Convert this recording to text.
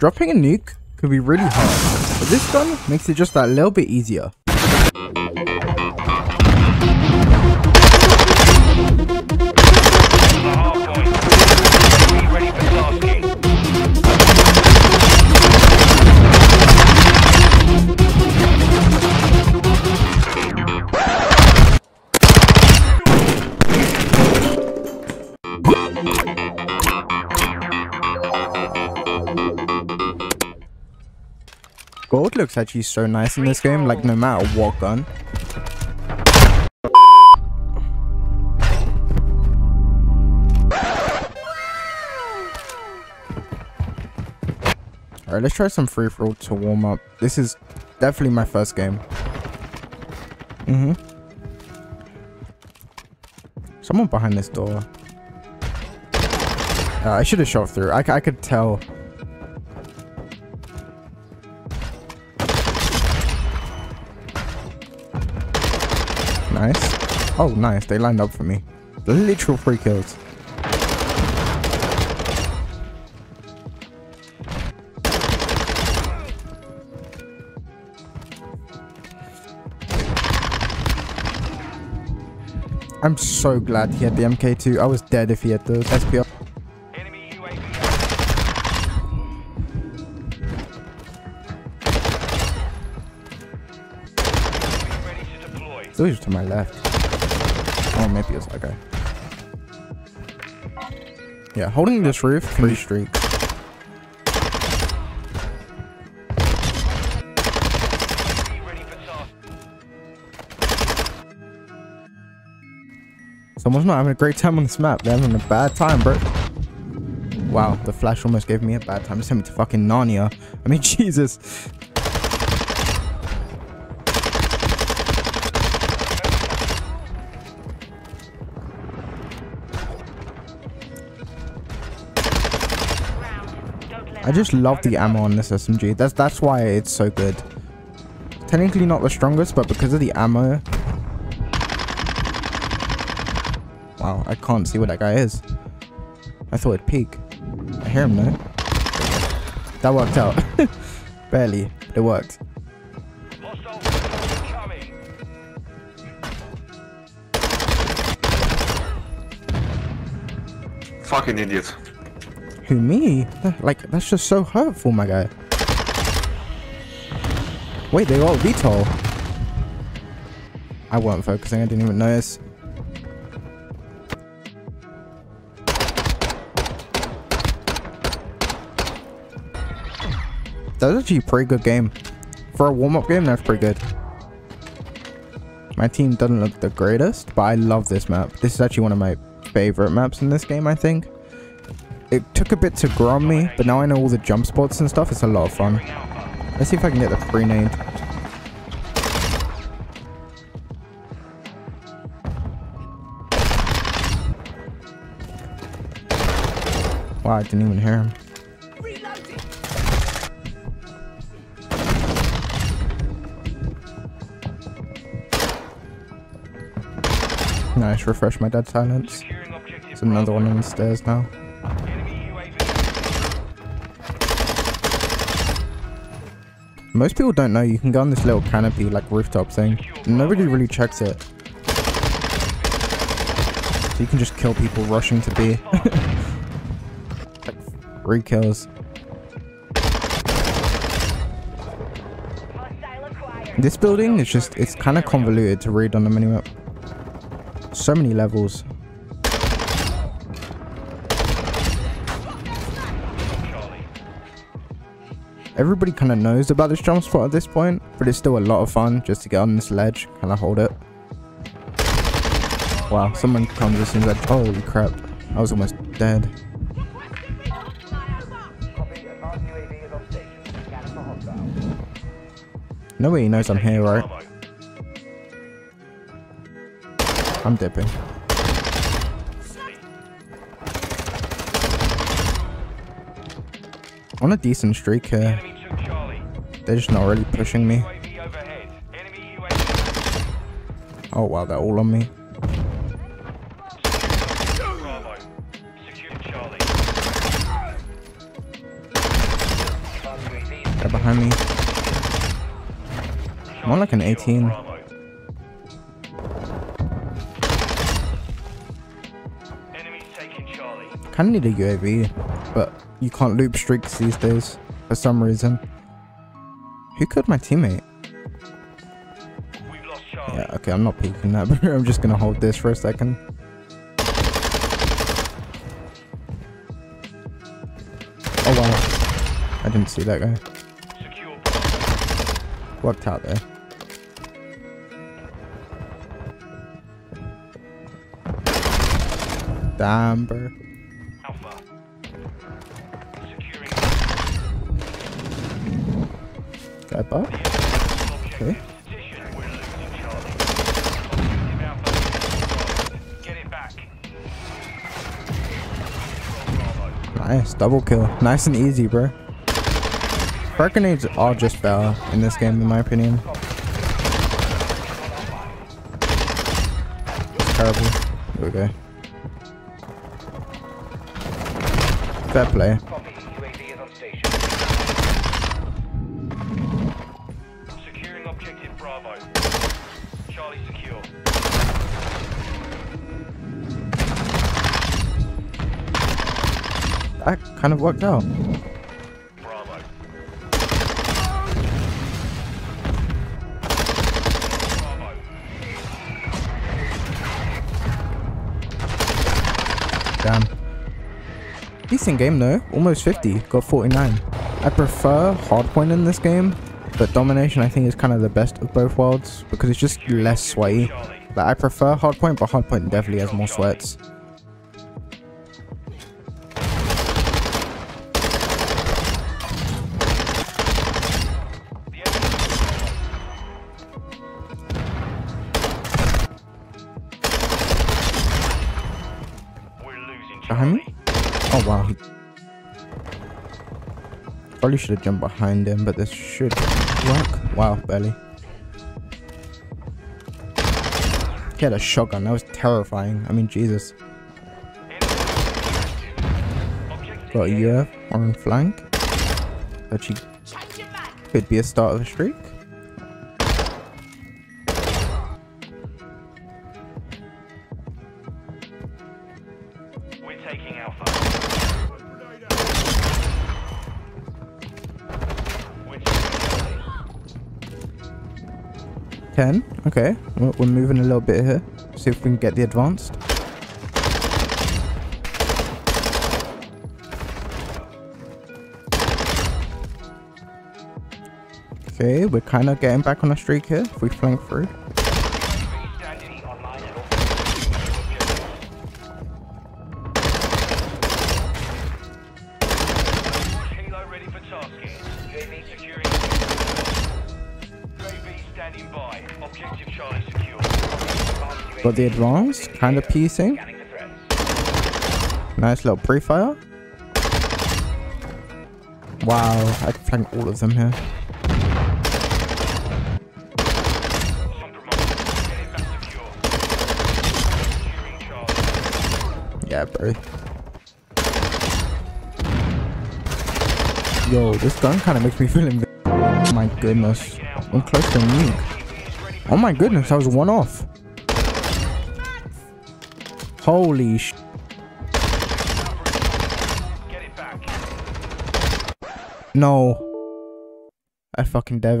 Dropping a nuke could be really hard, but this gun makes it just that little bit easier. Looks actually so nice in this game, like no matter what gun. Alright, let's try some free-for-all to warm up. This is definitely my first game. Mm-hmm. Someone behind this door. Uh, I should have shot through. I, I could tell Nice. Oh, nice. They lined up for me. Literal free kills. I'm so glad he had the MK2. I was dead if he had the SPR. Still was to my left. Oh, maybe it's okay. Yeah, holding this roof, three streaks. Someone's not having a great time on this map. They're having a bad time, bro. Wow, the flash almost gave me a bad time. Just sent me to fucking Narnia. I mean, Jesus. I just love the ammo on this SMG. That's that's why it's so good. Technically not the strongest, but because of the ammo. Wow, I can't see where that guy is. I thought it'd peek. I hear him though. That worked out. Barely, but it worked. Fucking idiot. Who, me? Like, that's just so hurtful, my guy. Wait, they all VTOL. I wasn't focusing, I didn't even notice. That was actually a pretty good game. For a warm-up game, that's pretty good. My team doesn't look the greatest, but I love this map. This is actually one of my favorite maps in this game, I think it took a bit to grow on me, but now I know all the jump spots and stuff. It's a lot of fun. Let's see if I can get the grenade. Wow, I didn't even hear him. Nice, refresh my dead silence. There's another one on the stairs now. Most people don't know you can go on this little canopy, like rooftop thing. Nobody really checks it. So you can just kill people rushing to B. like, three kills. This building is just, it's kind of convoluted to read on the minimap. So many levels. Everybody kind of knows about this jump spot at this point, but it's still a lot of fun just to get on this ledge, kind of hold it. Wow, someone comes as soon as I... Holy crap. I was almost dead. Nobody knows I'm here, right? I'm dipping. On a decent streak here. They're just not really pushing me. Oh wow, they're all on me. They're behind me. I'm on like an 18. Bravo. Enemies taking Charlie. Kinda need a UAV, but you can't loop streaks these days for some reason. Who killed my teammate? Yeah, okay, I'm not peeking that, but I'm just gonna hold this for a second. Oh wow. I didn't see that guy. Worked out there. Damn, bro. Bravo. Nice, double kill. Nice and easy, bro. Fire grenades are just better in this game, in my opinion. It's terrible. Okay. Fair play. That kind of worked out. Damn. Decent game though. Almost 50. Got 49. I prefer hardpoint in this game, but domination I think is kind of the best of both worlds because it's just less sweaty. Like I prefer hardpoint, but hardpoint definitely has more sweats. Behind me? Oh wow. Probably should have jumped behind him, but this should work. Wow, barely. He had a shotgun. That was terrifying. I mean, Jesus. Got a. UF on flank. Actually, could be a start of a streak. Taking Alpha. 10. Okay. We're we're moving a little bit here. See if we can get the advanced. Okay, we're kind of getting back on a streak here. If we flank through. Helo ready for tasking. UAV Securing. UAV standing by. Objective Charlie secure. Got the advanced. Kind of piecing. scanning the threats. Nice little pre-fire. Wow, I can flank all of them here. Compromise. Get it back secure. Securing Charlie. Yeah, bro. Yo, this gun kind of makes me feel Oh my goodness. I'm close to nuke. Oh my goodness, I was one off. Holy sh... No. I fucking dev.